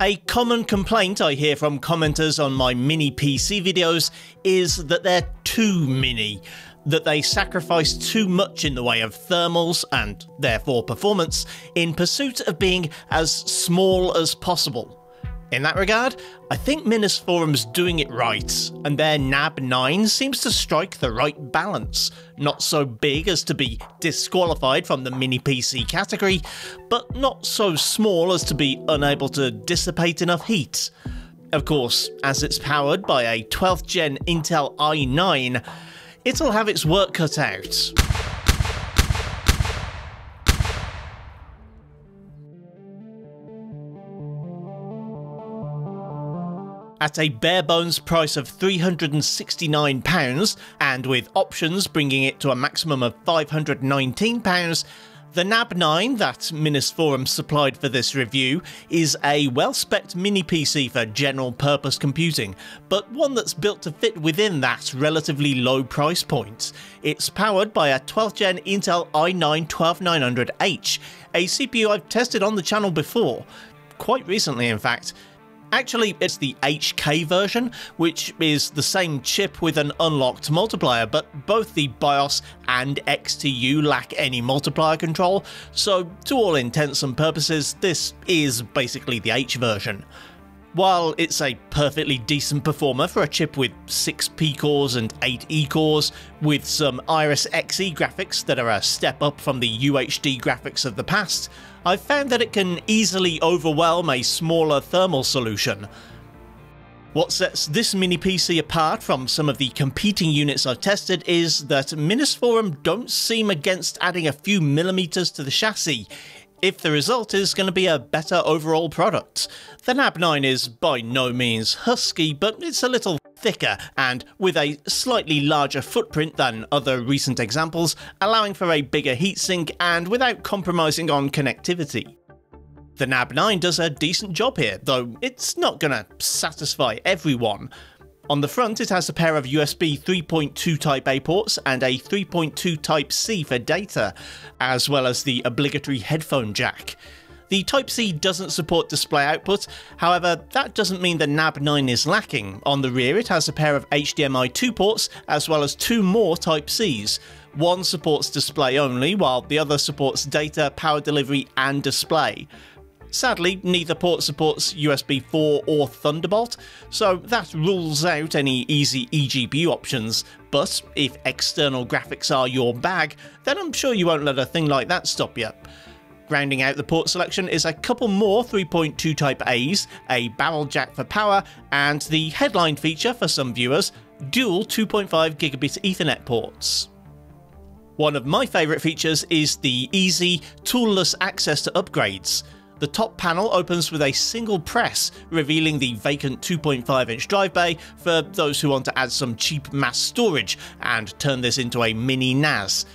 A common complaint I hear from commenters on my mini PC videos is that they're too mini, that they sacrifice too much in the way of thermals and therefore performance in pursuit of being as small as possible. In that regard, I think Minisforum's doing it right, and their NAB 9 seems to strike the right balance. Not so big as to be disqualified from the mini PC category, but not so small as to be unable to dissipate enough heat. Of course, as it's powered by a 12th gen Intel i9, it'll have its work cut out. At a bare bones price of £369, and with options bringing it to a maximum of £519, the NAB 9 that Minis Forum supplied for this review is a well-spec'd mini PC for general purpose computing, but one that's built to fit within that relatively low price point. It's powered by a 12th gen Intel i9 12900H, a CPU I've tested on the channel before, quite recently in fact, Actually, it's the HK version, which is the same chip with an unlocked multiplier, but both the BIOS and XTU lack any multiplier control, so to all intents and purposes, this is basically the H version. While it's a perfectly decent performer for a chip with 6 P cores and 8 E cores, with some Iris Xe graphics that are a step up from the UHD graphics of the past, I've found that it can easily overwhelm a smaller thermal solution. What sets this mini PC apart from some of the competing units I've tested is that Minis Forum don't seem against adding a few millimeters to the chassis, if the result is going to be a better overall product. The NAB 9 is by no means husky, but it's a little thicker and with a slightly larger footprint than other recent examples, allowing for a bigger heatsink and without compromising on connectivity. The NAB 9 does a decent job here, though it's not gonna satisfy everyone. On the front, it has a pair of USB 3.2 Type A ports and a 3.2 Type C for data, as well as the obligatory headphone jack. The Type-C doesn't support display output, however that doesn't mean the NAB 9 is lacking. On the rear it has a pair of HDMI 2 ports as well as two more Type-Cs. One supports display only, while the other supports data, power delivery and display. Sadly, neither port supports USB 4 or Thunderbolt, so that rules out any easy eGPU options, but if external graphics are your bag, then I'm sure you won't let a thing like that stop you. Rounding out the port selection is a couple more 3.2 Type A's, a barrel jack for power, and the headline feature for some viewers, dual 2.5 gigabit Ethernet ports. One of my favourite features is the easy, toolless access to upgrades. The top panel opens with a single press, revealing the vacant 2.5 inch drive bay for those who want to add some cheap mass storage and turn this into a mini NAS.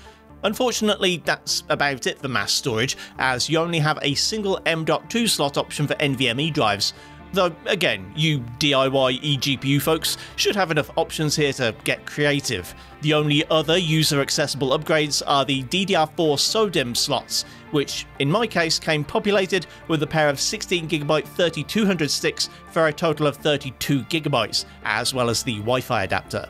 Unfortunately, that's about it for mass storage, as you only have a single M.2 slot option for NVMe drives. Though, again, you DIY eGPU folks should have enough options here to get creative. The only other user accessible upgrades are the DDR4 SODIMM slots, which in my case came populated with a pair of 16GB 3200 sticks for a total of 32GB, as well as the Wi-Fi adapter.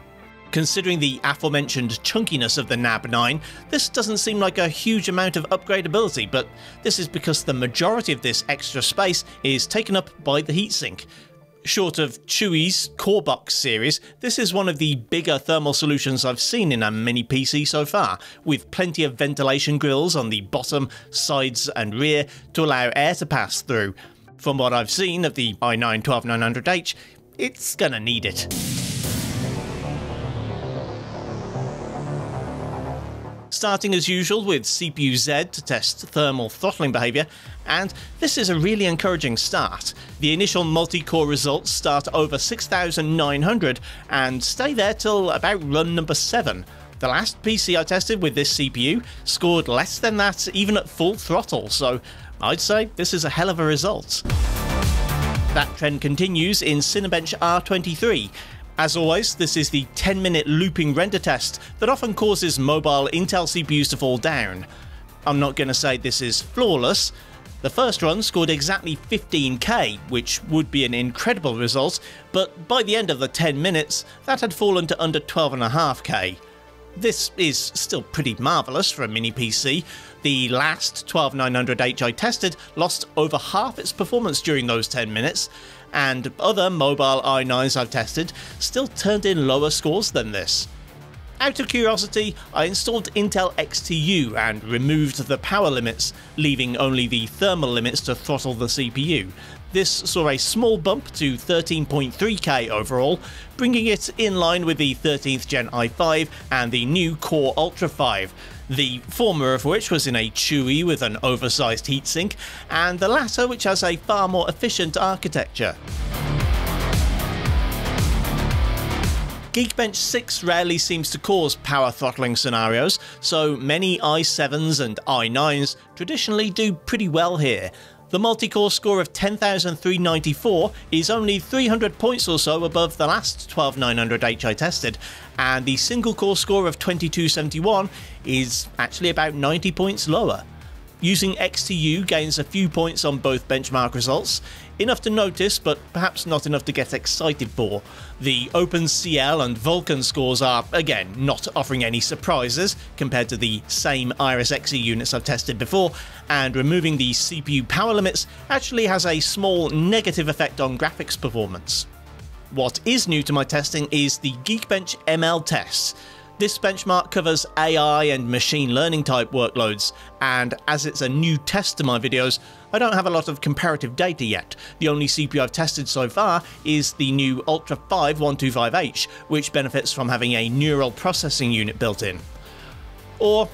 Considering the aforementioned chunkiness of the NAB 9, this doesn't seem like a huge amount of upgradability, but this is because the majority of this extra space is taken up by the heatsink. Short of Chuwi's CoreBox series, this is one of the bigger thermal solutions I've seen in a mini PC so far, with plenty of ventilation grills on the bottom, sides and rear to allow air to pass through. From what I've seen of the i9 12900H, it's gonna need it. Starting as usual with CPU Z to test thermal throttling behaviour, and this is a really encouraging start. The initial multi-core results start over 6900 and stay there till about run number 7. The last PC I tested with this CPU scored less than that even at full throttle, so I'd say this is a hell of a result. That trend continues in Cinebench R23, as always, this is the 10 minute looping render test that often causes mobile Intel CPUs to fall down. I'm not going to say this is flawless, The first run scored exactly 15k, which would be an incredible result, but by the end of the 10 minutes, that had fallen to under 12.5k. This is still pretty marvellous for a mini PC. The last 12900H I tested lost over half its performance during those 10 minutes, and other mobile i9s I've tested still turned in lower scores than this. Out of curiosity, I installed Intel XTU and removed the power limits, leaving only the thermal limits to throttle the CPU. This saw a small bump to 13.3K overall, bringing it in line with the 13th Gen i5 and the new Core Ultra 5, the former of which was in a Chuwi with an oversized heatsink, and the latter which has a far more efficient architecture. Geekbench 6 rarely seems to cause power throttling scenarios, so many i7s and i9s traditionally do pretty well here. The multi-core score of 10,394 is only 300 points or so above the last 12900H I tested, and the single core score of 2271 is actually about 90 points lower. Using XTU gains a few points on both benchmark results, enough to notice but perhaps not enough to get excited for. The OpenCL and Vulkan scores are, again, not offering any surprises compared to the same Iris Xe units I've tested before, and removing the CPU power limits actually has a small negative effect on graphics performance. What is new to my testing is the Geekbench ML tests. This benchmark covers AI and machine learning type workloads, and as it's a new test to my videos, I don't have a lot of comparative data yet. The only CPU I've tested so far is the new Ultra 5 125H, which benefits from having a neural processing unit built in. Or,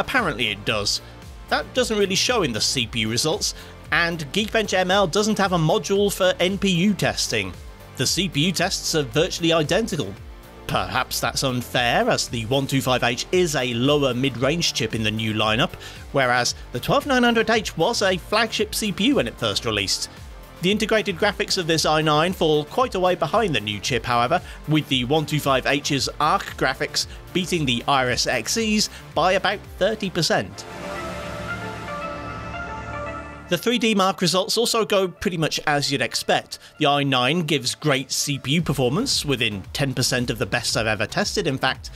apparently it does. That doesn't really show in the CPU results, and Geekbench ML doesn't have a module for NPU testing. The CPU tests are virtually identical, Perhaps that's unfair, as the 125H is a lower mid-range chip in the new lineup, whereas the 12900H was a flagship CPU when it first released. The integrated graphics of this i9 fall quite a way behind the new chip, however, with the 125H's ARC graphics beating the Iris Xes by about 30%. The 3D Mark results also go pretty much as you'd expect. The i9 gives great CPU performance, within 10% of the best I've ever tested in fact,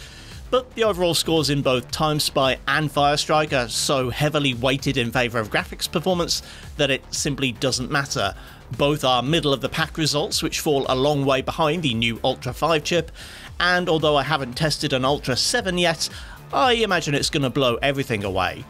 but the overall scores in both TimeSpy and Firestrike are so heavily weighted in favour of graphics performance that it simply doesn't matter. Both are middle of the pack results, which fall a long way behind the new Ultra 5 chip, and although I haven't tested an Ultra 7 yet, I imagine it's going to blow everything away.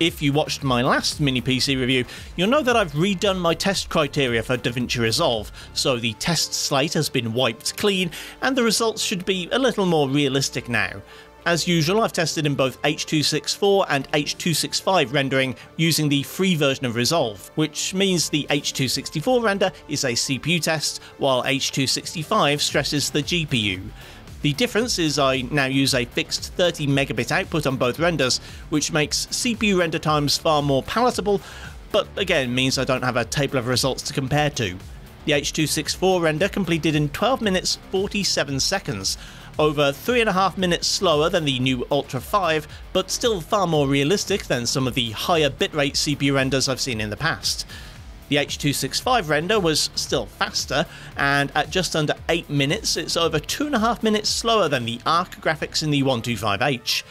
If you watched my last mini PC review, you'll know that I've redone my test criteria for DaVinci Resolve, so the test slate has been wiped clean, and the results should be a little more realistic now. As usual, I've tested in both H.264 and H.265 rendering using the free version of Resolve, which means the H.264 render is a CPU test, while H.265 stresses the GPU. The difference is I now use a fixed 30 megabit output on both renders, which makes CPU render times far more palatable, but again means I don't have a table of results to compare to. The H.264 render completed in 12 minutes 47 seconds, over 3.5 minutes slower than the new Ultra 5, but still far more realistic than some of the higher bitrate CPU renders I've seen in the past. The H265 render was still faster, and at just under 8 minutes, it's over 2.5 minutes slower than the ARC graphics in the 125H.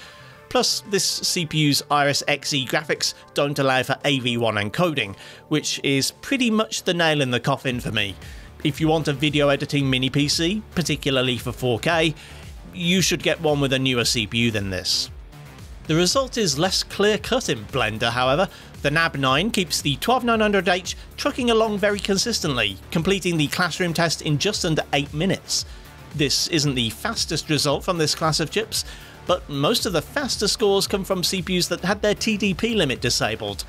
Plus, this CPU's Iris Xe graphics don't allow for AV1 encoding, which is pretty much the nail in the coffin for me. If you want a video editing mini PC, particularly for 4K, you should get one with a newer CPU than this. The result is less clear cut in Blender, however. The NAB 9 keeps the 12900H trucking along very consistently, completing the classroom test in just under 8 minutes. This isn't the fastest result from this class of chips, but most of the faster scores come from CPUs that had their TDP limit disabled.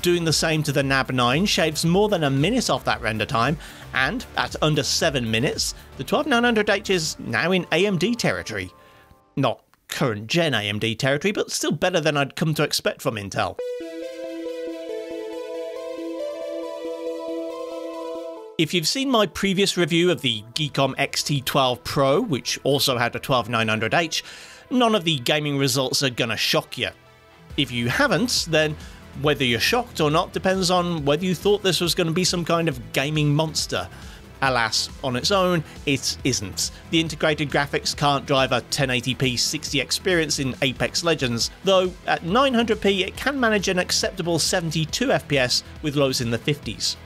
Doing the same to the NAB 9 shaves more than a minute off that render time, and at under 7 minutes, the 12900H is now in AMD territory. Not current gen AMD territory, but still better than I'd come to expect from Intel. If you've seen my previous review of the Geekom XT12 Pro, which also had a 12900H, none of the gaming results are gonna shock you. If you haven't, then whether you're shocked or not depends on whether you thought this was going to be some kind of gaming monster. Alas, on its own, it isn't. The integrated graphics can't drive a 1080p 60 experience in Apex Legends, though at 900p it can manage an acceptable 72 FPS with lows in the 50s.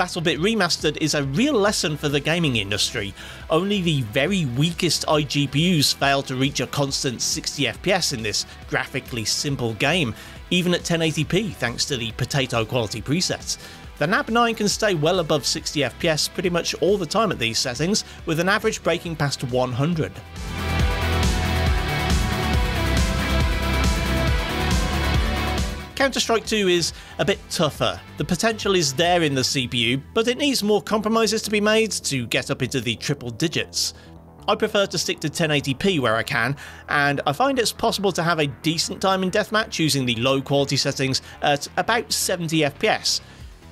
BattleBit Remastered is a real lesson for the gaming industry. Only the very weakest iGPUs fail to reach a constant 60 FPS in this graphically simple game, even at 1080p thanks to the potato quality presets. The NAB 9 can stay well above 60 FPS pretty much all the time at these settings, with an average breaking past 100. Counter-Strike 2 is a bit tougher. The potential is there in the CPU, but it needs more compromises to be made to get up into the triple digits. I prefer to stick to 1080p where I can, and I find it's possible to have a decent time in deathmatch using the low quality settings at about 70 FPS,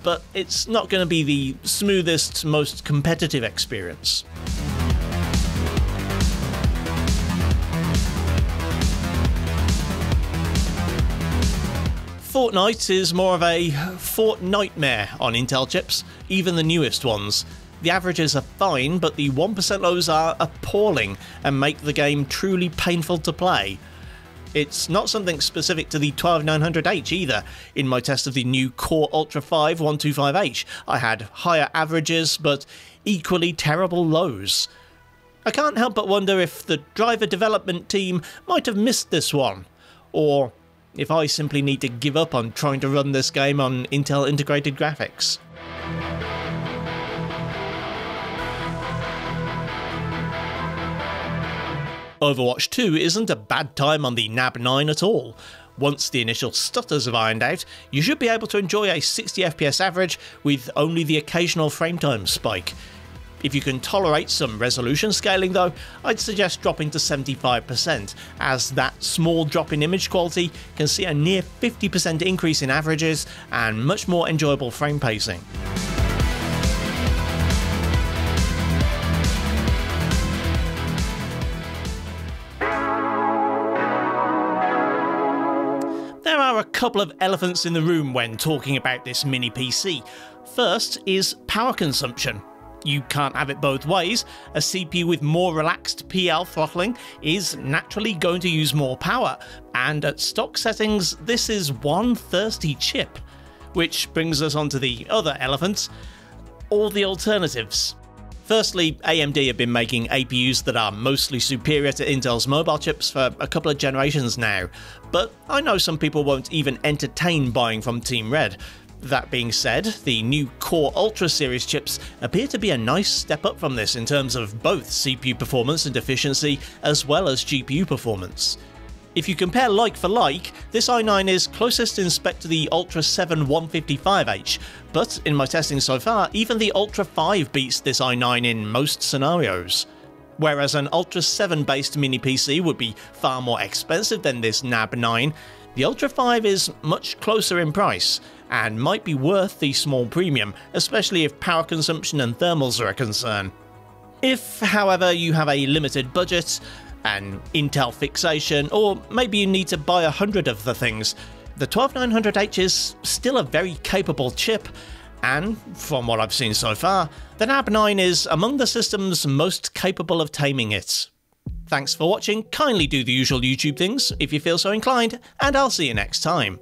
but it's not going to be the smoothest, most competitive experience. Fortnite is more of a Fort Nightmare on Intel chips, even the newest ones. The averages are fine, but the 1% lows are appalling and make the game truly painful to play. It's not something specific to the 12900H either. In my test of the new Core Ultra 5 125H, I had higher averages but equally terrible lows. I can't help but wonder if the driver development team might have missed this one, or if I simply need to give up on trying to run this game on Intel integrated graphics. Overwatch 2 isn't a bad time on the NAB 9 at all. Once the initial stutters have ironed out, you should be able to enjoy a 60 FPS average with only the occasional frame time spike. If you can tolerate some resolution scaling though, I'd suggest dropping to 75%, as that small drop in image quality can see a near 50% increase in averages and much more enjoyable frame pacing. There are a couple of elephants in the room when talking about this mini PC. First is power consumption. You can't have it both ways. A CPU with more relaxed PL throttling is naturally going to use more power, and at stock settings, this is one thirsty chip. Which brings us on to the other elephants all the alternatives. Firstly, AMD have been making APUs that are mostly superior to Intel's mobile chips for a couple of generations now, but I know some people won't even entertain buying from Team Red, that being said, the new Core Ultra series chips appear to be a nice step up from this in terms of both CPU performance and efficiency, as well as GPU performance. If you compare like for like, this i9 is closest in spec to the Ultra 7 155H, but in my testing so far, even the Ultra 5 beats this i9 in most scenarios. Whereas an Ultra 7 based mini PC would be far more expensive than this NAB 9, the Ultra 5 is much closer in price, and might be worth the small premium, especially if power consumption and thermals are a concern. If, however, you have a limited budget, an Intel fixation, or maybe you need to buy a hundred of the things, the 12900H is still a very capable chip, and from what I've seen so far, the NAB 9 is among the systems most capable of taming it. Thanks for watching, kindly do the usual YouTube things if you feel so inclined, and I'll see you next time.